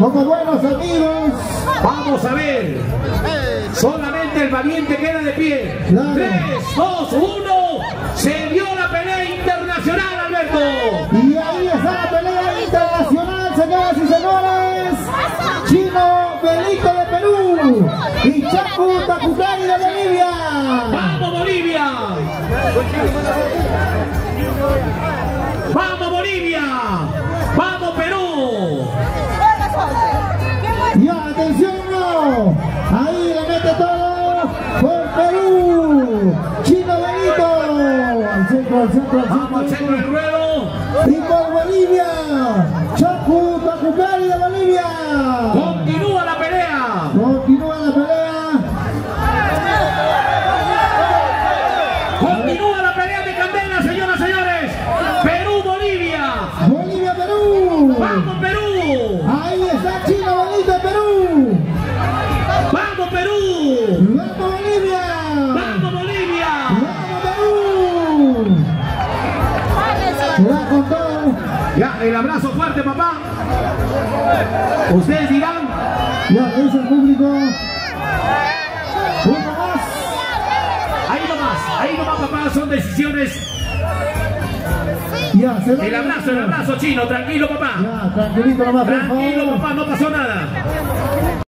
como buenos amigos. Vamos a ver. Solamente el valiente queda de pie. 3, 2, 1. Se dio la pelea internacional, Alberto. Y ahí está la pelea internacional, señoras y señores. Chino Belito de Perú y Chapu Tacucari de Bolivia. ¡Vamos, Bolivia! ¡Vamos, Bolivia! Centro, al centro, ¡Vamos al centro del ruedo! Bolivia. Se va con todo. Ya, el abrazo fuerte, papá. Ustedes dirán, Ya, dice el público. Uno más. ahí nomás, ahí nomás, papá, son decisiones. Ya, se va. El abrazo, el abrazo chino, tranquilo, papá. Ya, tranquilito nomás, Tranquilo, papá, no pasó nada.